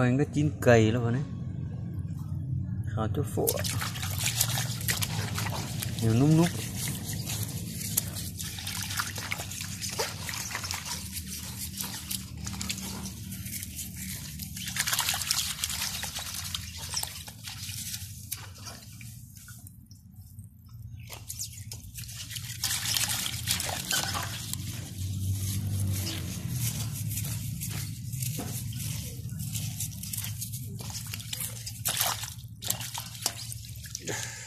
anh nó chín cây luôn rồi đấy. Khảo chút phụ Nhiều núp núp. Mm.